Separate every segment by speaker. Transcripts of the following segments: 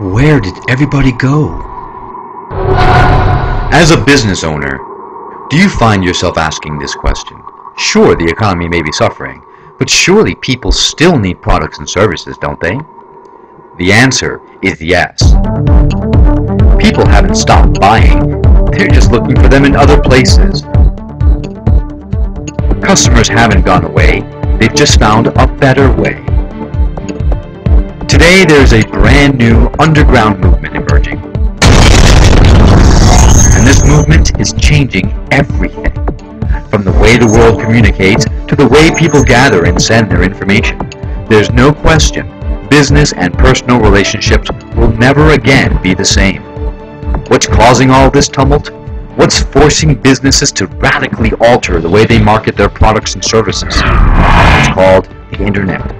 Speaker 1: Where did everybody go? As a business owner, do you find yourself asking this question? Sure, the economy may be suffering, but surely people still need products and services, don't they? The answer is yes. People haven't stopped buying, they're just looking for them in other places. Customers haven't gone away, they've just found a better way. Today there's a brand new underground movement emerging. And this movement is changing everything. From the way the world communicates to the way people gather and send their information. There's no question, business and personal relationships will never again be the same. What's causing all this tumult? What's forcing businesses to radically alter the way they market their products and services? It's called the Internet.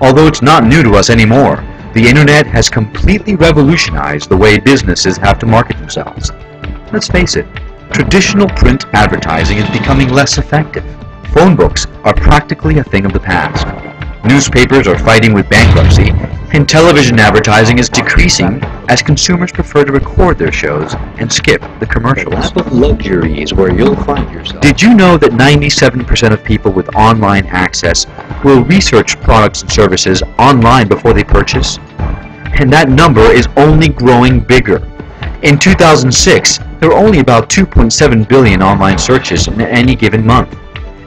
Speaker 1: Although it's not new to us anymore, the internet has completely revolutionized the way businesses have to market themselves. Let's face it, traditional print advertising is becoming less effective. Phone books are practically a thing of the past. Newspapers are fighting with bankruptcy, and television advertising is decreasing as consumers prefer to record their shows and skip the commercials.
Speaker 2: lap of luxury is where you'll find yourself.
Speaker 1: Did you know that 97% of people with online access will research products and services online before they purchase? And that number is only growing bigger. In 2006, there were only about 2.7 billion online searches in any given month.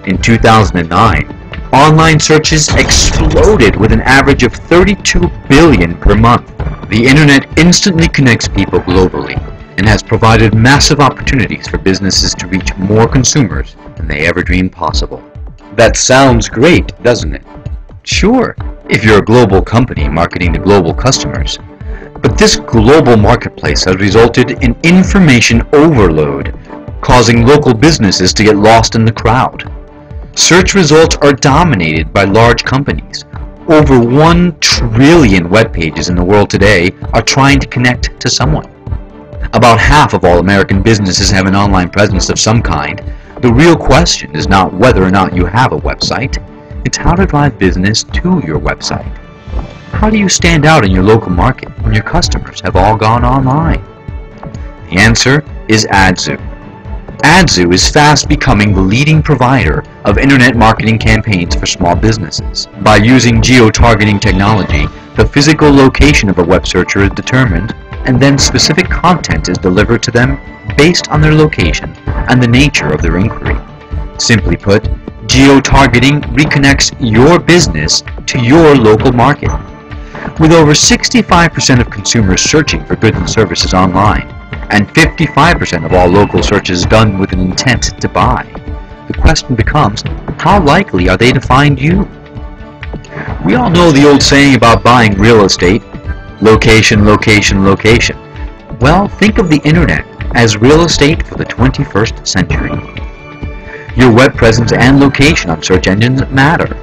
Speaker 1: In 2009, online searches exploded with an average of 32 billion per month. The internet instantly connects people globally and has provided massive opportunities for businesses to reach more consumers than they ever dreamed possible. That sounds great, doesn't it? Sure, if you're a global company marketing to global customers. But this global marketplace has resulted in information overload, causing local businesses to get lost in the crowd. Search results are dominated by large companies. Over 1 trillion web pages in the world today are trying to connect to someone. About half of all American businesses have an online presence of some kind. The real question is not whether or not you have a website, it's how to drive business to your website. How do you stand out in your local market when your customers have all gone online? The answer is AdzZoo. AdzZoo is fast becoming the leading provider of internet marketing campaigns for small businesses. By using geo-targeting technology, the physical location of a web searcher is determined, and then specific content is delivered to them based on their location and the nature of their inquiry. Simply put, geo-targeting reconnects your business to your local market. With over 65% of consumers searching for goods and services online, and 55% of all local searches done with an intent to buy. The question becomes, how likely are they to find you? We all know the old saying about buying real estate, location, location, location. Well, think of the internet as real estate for the 21st century. Your web presence and location on search engines matter.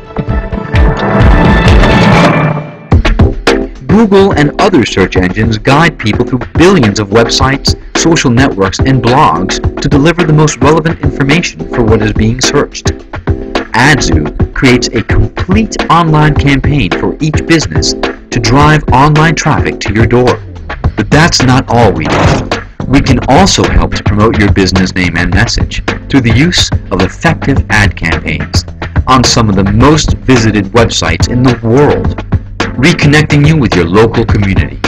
Speaker 1: Google and other search engines guide people through billions of websites, social networks, and blogs to deliver the most relevant information for what is being searched. AdzZoo creates a complete online campaign for each business to drive online traffic to your door. But that's not all we do. We can also help to promote your business name and message through the use of effective ad campaigns on some of the most visited websites in the world reconnecting you with your local community.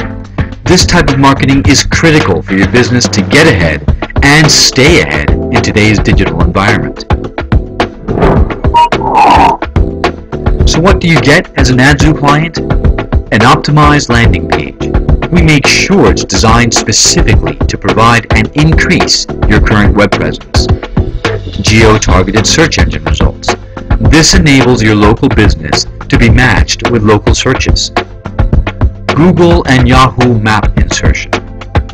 Speaker 1: This type of marketing is critical for your business to get ahead and stay ahead in today's digital environment. So what do you get as an AdzZoo client? An optimized landing page. We make sure it's designed specifically to provide and increase your current web presence. Geo-targeted search engine results. This enables your local business to be matched with local searches. Google and Yahoo map insertion.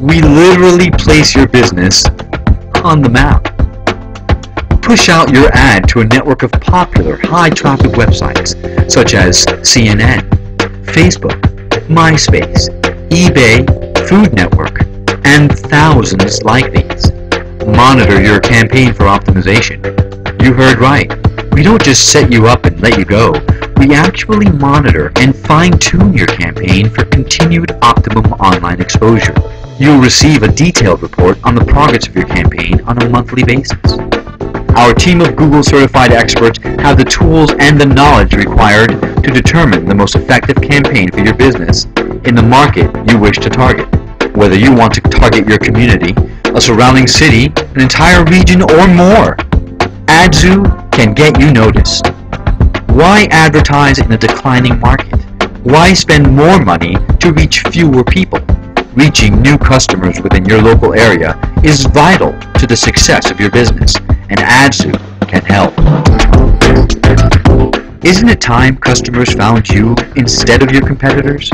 Speaker 1: We literally place your business on the map. Push out your ad to a network of popular high-traffic websites such as CNN, Facebook, MySpace, eBay, Food Network, and thousands like these. Monitor your campaign for optimization. You heard right. We don't just set you up and let you go. We actually monitor and fine-tune your campaign for continued optimum online exposure. You'll receive a detailed report on the progress of your campaign on a monthly basis. Our team of Google certified experts have the tools and the knowledge required to determine the most effective campaign for your business in the market you wish to target. Whether you want to target your community, a surrounding city, an entire region, or more, AdzZoo can get you noticed. Why advertise in a declining market? Why spend more money to reach fewer people? Reaching new customers within your local area is vital to the success of your business, and AdzZoo can help. Isn't it time customers found you instead of your competitors?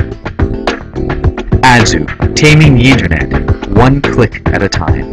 Speaker 1: AdzZoo, taming the internet, one click at a time.